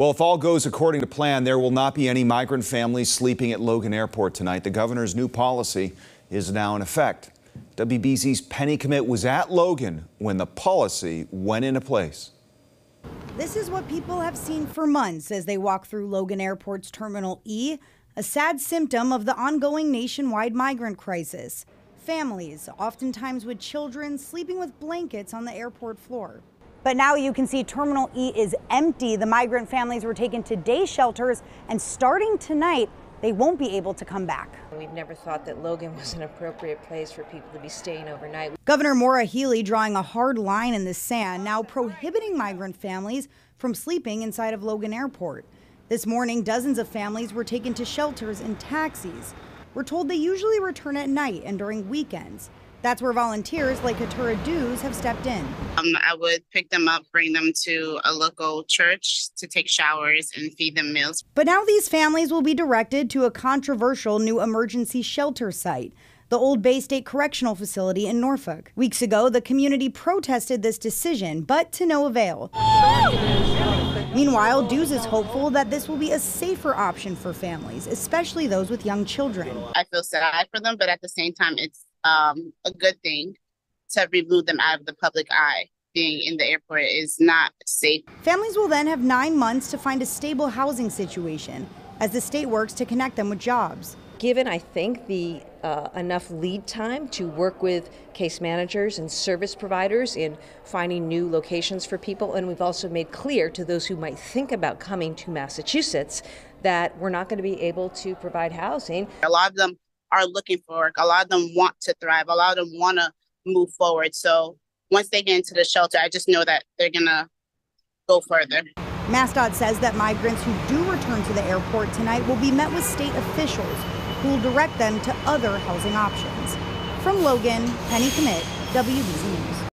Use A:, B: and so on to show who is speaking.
A: Well, if all goes according to plan, there will not be any migrant families sleeping at Logan Airport tonight. The governor's new policy is now in effect. WBZ's Penny Kmitt was at Logan when the policy went into place.
B: This is what people have seen for months as they walk through Logan Airport's Terminal E, a sad symptom of the ongoing nationwide migrant crisis. Families, oftentimes with children, sleeping with blankets on the airport floor. But now you can see Terminal E is empty. The migrant families were taken to day shelters, and starting tonight, they won't be able to come back.
C: We've never thought that Logan was an appropriate place for people to be staying overnight.
B: Governor Maura Healey drawing a hard line in the sand, now prohibiting migrant families from sleeping inside of Logan Airport. This morning, dozens of families were taken to shelters in taxis. We're told they usually return at night and during weekends. That's where volunteers like Katura Dews have stepped in.
D: Um, I would pick them up, bring them to a local church to take showers and feed them meals.
B: But now these families will be directed to a controversial new emergency shelter site the old Bay State Correctional Facility in Norfolk. Weeks ago, the community protested this decision, but to no avail. Meanwhile, Dews is hopeful that this will be a safer option for families, especially those with young children.
D: I feel sad for them, but at the same time, it's um, a good thing to remove them out of the public eye. Being in the airport is not safe.
B: Families will then have nine months to find a stable housing situation as the state works to connect them with jobs.
C: Given, I think, the uh, enough lead time to work with case managers and service providers in finding new locations for people, and we've also made clear to those who might think about coming to Massachusetts that we're not going to be able to provide housing.
D: A lot of them are looking for work. A lot of them want to thrive. A lot of them want to move forward. So once they get into the shelter, I just know that they're going to go further.
B: MassDOT says that migrants who do return to the airport tonight will be met with state officials who will direct them to other housing options. From Logan, Penny Kmitt, WBZ News.